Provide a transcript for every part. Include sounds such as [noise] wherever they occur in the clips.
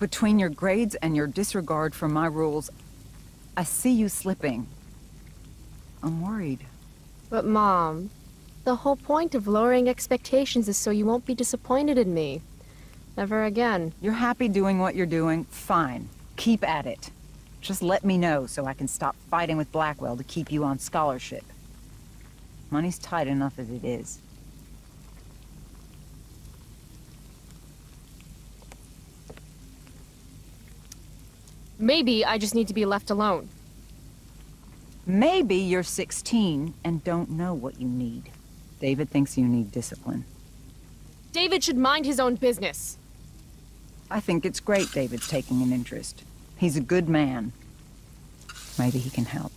between your grades and your disregard for my rules, I see you slipping. I'm worried. But Mom, the whole point of lowering expectations is so you won't be disappointed in me. Never again. You're happy doing what you're doing? Fine. Keep at it. Just let me know so I can stop fighting with Blackwell to keep you on scholarship. Money's tight enough as it is. Maybe I just need to be left alone. Maybe you're 16 and don't know what you need. David thinks you need discipline. David should mind his own business. I think it's great David's taking an interest. He's a good man. Maybe he can help.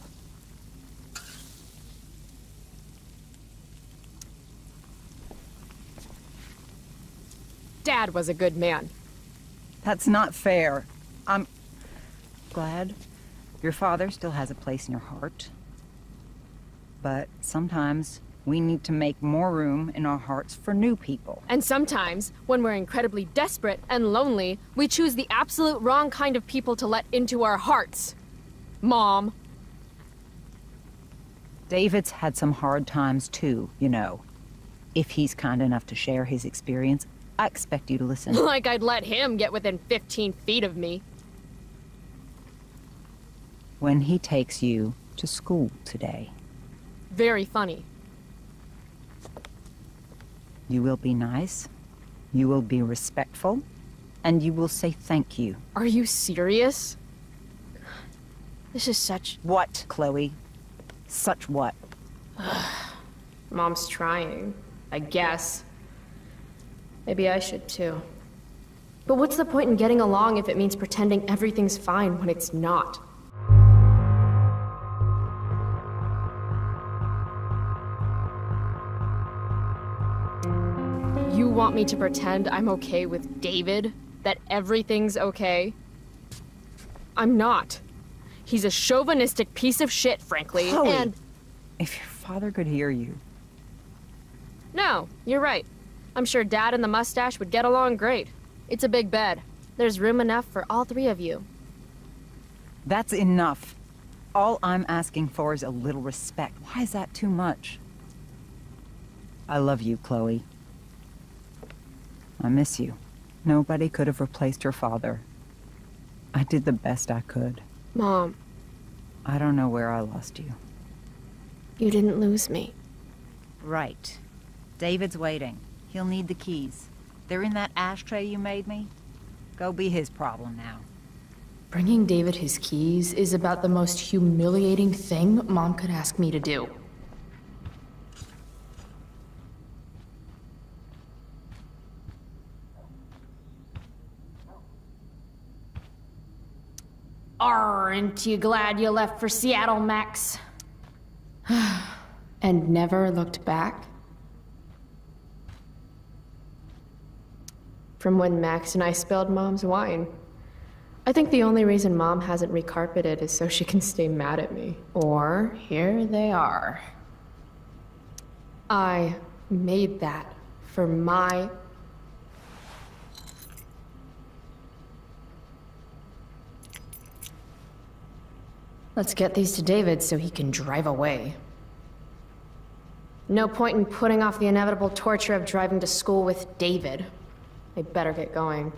Dad was a good man. That's not fair. I'm glad your father still has a place in your heart. But sometimes we need to make more room in our hearts for new people. And sometimes, when we're incredibly desperate and lonely, we choose the absolute wrong kind of people to let into our hearts. Mom. David's had some hard times too, you know. If he's kind enough to share his experience, I expect you to listen. [laughs] like I'd let him get within 15 feet of me. When he takes you to school today. Very funny. You will be nice, you will be respectful, and you will say thank you. Are you serious? This is such... What, Chloe? Such what? [sighs] Mom's trying. I guess. Maybe I should too. But what's the point in getting along if it means pretending everything's fine when it's not? Want me to pretend I'm okay with David? That everything's okay? I'm not. He's a chauvinistic piece of shit, frankly, Chloe. and... If your father could hear you. No, you're right. I'm sure Dad and the mustache would get along great. It's a big bed. There's room enough for all three of you. That's enough. All I'm asking for is a little respect. Why is that too much? I love you, Chloe. I miss you. Nobody could have replaced your father. I did the best I could. Mom, I don't know where I lost you. you didn't lose me. Right. David's waiting. He'll need the keys. They're in that ashtray you made me. Go be his problem now. Bringing David his keys is about the most humiliating thing Mom could ask me to do. Aren't you glad you left for Seattle, Max? [sighs] and never looked back? From when Max and I spilled Mom's wine. I think the only reason Mom hasn't recarpeted is so she can stay mad at me. Or here they are. I made that for my... Let's get these to David so he can drive away. No point in putting off the inevitable torture of driving to school with David. I better get going.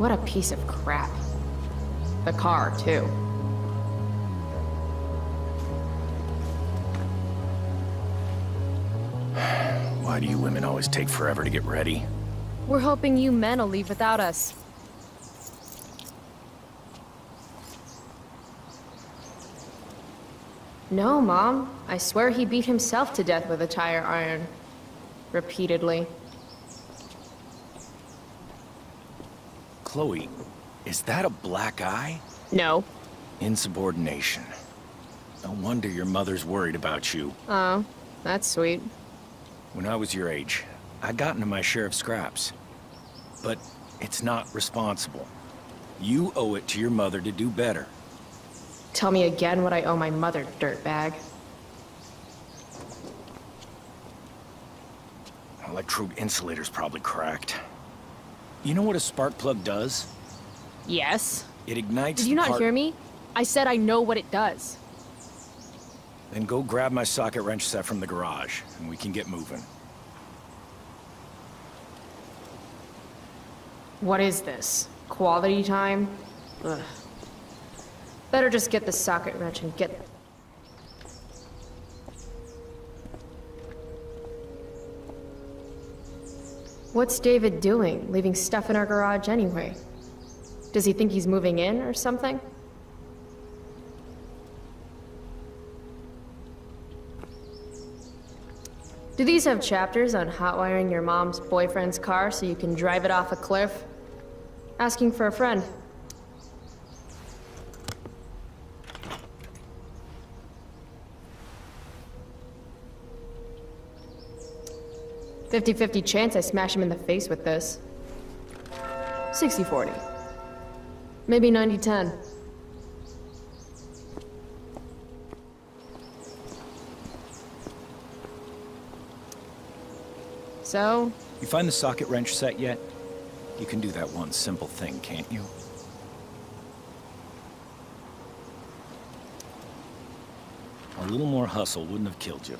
What a piece of crap. The car, too. Why do you women always take forever to get ready? We're hoping you men will leave without us. No, Mom. I swear he beat himself to death with a tire iron. Repeatedly. Chloe, is that a black eye? No. Insubordination. No wonder your mother's worried about you. Oh, that's sweet. When I was your age, I got into my share of scraps. But it's not responsible. You owe it to your mother to do better. Tell me again what I owe my mother, dirtbag. Electrode insulator's probably cracked. You know what a spark plug does? Yes? It ignites Did you not hear me? I said I know what it does. Then go grab my socket wrench set from the garage, and we can get moving. What is this? Quality time? Ugh. Better just get the socket wrench and get... What's David doing, leaving stuff in our garage anyway? Does he think he's moving in or something? Do these have chapters on hotwiring your mom's boyfriend's car so you can drive it off a cliff? Asking for a friend. Fifty-fifty chance I smash him in the face with this. 60-40. Maybe 90-10. So, You find the socket wrench set yet? You can do that one simple thing, can't you? A little more hustle wouldn't have killed you.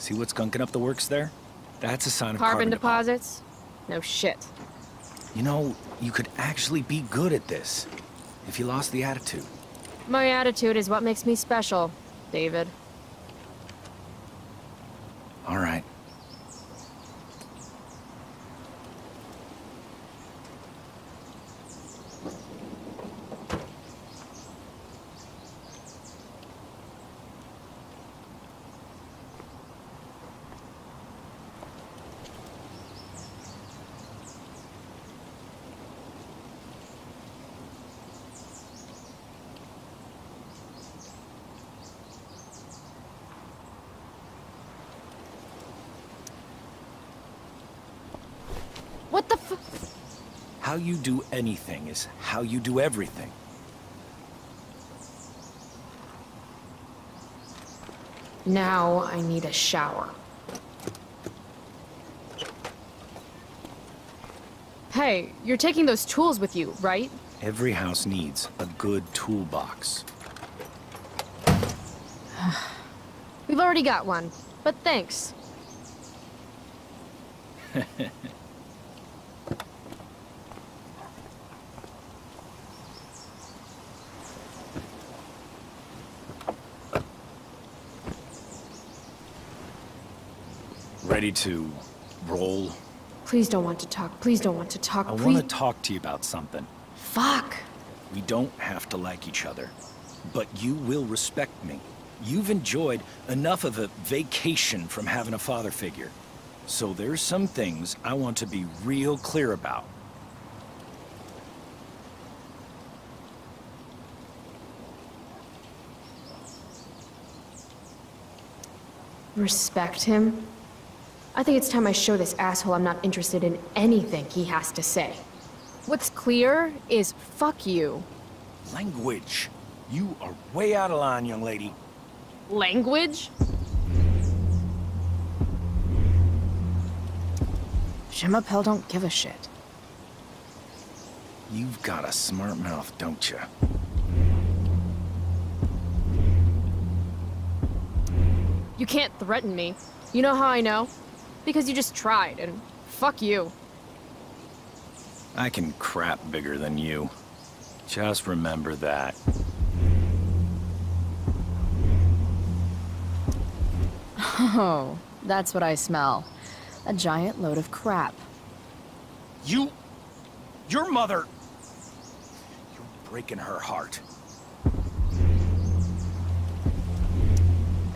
See what's gunking up the works there? That's a sign of carbon, carbon, deposit. deposits? No shit. You know, you could actually be good at this if you lost the attitude. My attitude is what makes me special, David. All right. What the f- How you do anything is how you do everything. Now I need a shower. Hey, you're taking those tools with you, right? Every house needs a good toolbox. [sighs] We've already got one, but thanks. [laughs] Ready to roll? Please don't want to talk. Please don't want to talk. I want to talk to you about something. Fuck. We don't have to like each other, but you will respect me. You've enjoyed enough of a vacation from having a father figure. So there's some things I want to be real clear about. Respect him? I think it's time I show this asshole I'm not interested in anything he has to say. What's clear is fuck you. Language. You are way out of line, young lady. Language? Shimapel don't give a shit. You've got a smart mouth, don't you? You can't threaten me. You know how I know? Because you just tried, and fuck you. I can crap bigger than you. Just remember that. [laughs] Oh, that's what I smell. A giant load of crap. You... Your mother... You're breaking her heart.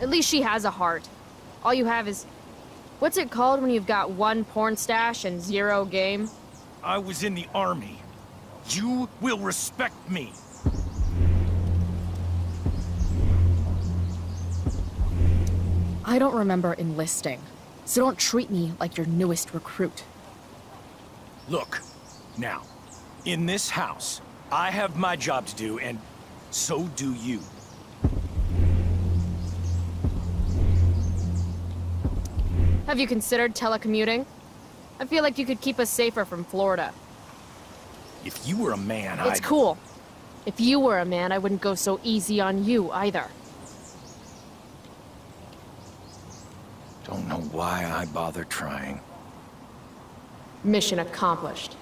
At least she has a heart. All you have is... What's it called when you've got one porn stash and zero game? I was in the army. You will respect me. I don't remember enlisting, so don't treat me like your newest recruit. Look, now, in this house, I have my job to do, and so do you. Have you considered telecommuting? I feel like you could keep us safer from Florida. If you were a man, It's I'd... cool. If you were a man, I wouldn't go so easy on you either. Don't know why I bother trying. Mission accomplished.